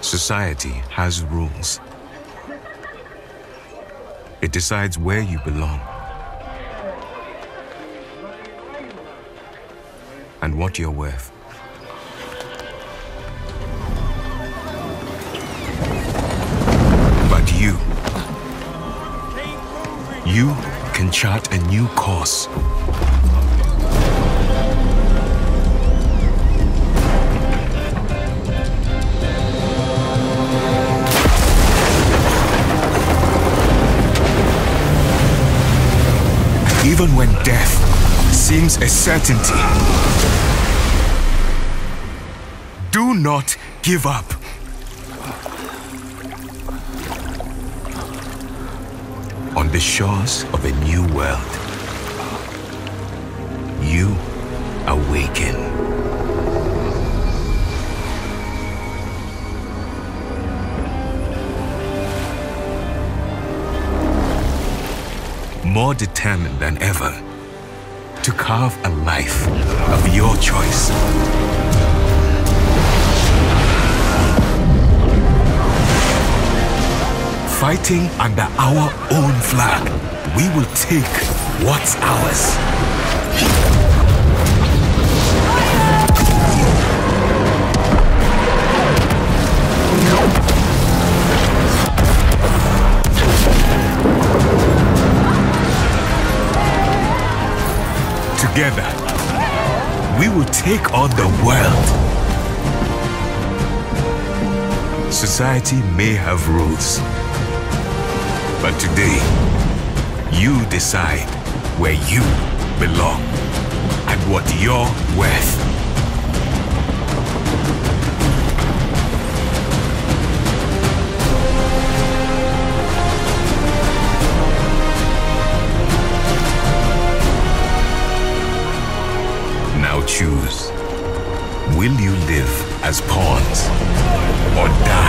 society has rules. It decides where you belong and what you're worth. But you, you can chart a new course. Even when death seems a certainty, do not give up. On the shores of a new world, you awaken. More determined than ever to carve a life of your choice. Fighting under our own flag, we will take what's ours. Together, we will take on the world. Society may have rules, but today, you decide where you belong and what you're worth. choose. Will you live as pawns or die?